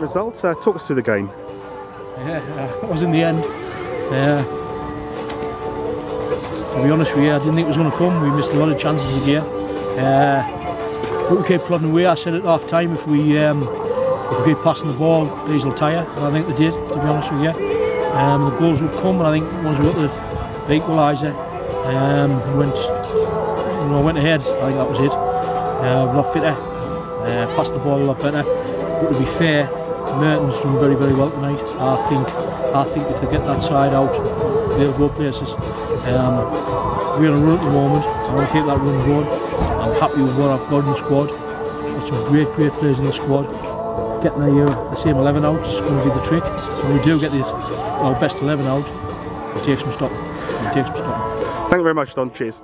Results. Uh, talk us through the game. Yeah, uh, it was in the end. Yeah to be honest with you, I didn't think it was going to come. We missed a lot of chances again. Uh, but we kept plodding away. I said at half time if we um, if we keep passing the ball, these will tire. And I think they did, to be honest with you. Um, the goals would come, and I think once we got the, equaliser, um, went, you know, went ahead. I think that was it. Uh, a lot fitter, uh, passed the ball a lot better. But to be fair, Murton's done very, very well tonight. I think, I think if they get that side out, they'll go places. Um, we're in a run at the moment. I want to keep that run going. I'm happy with what I've got in the squad. Got some great, great players in the squad. Getting the, uh, the same 11 out is going to be the trick. When we do get this, our best 11 out, it takes some stopping. It takes some. Thank you very much, Don. Cheers.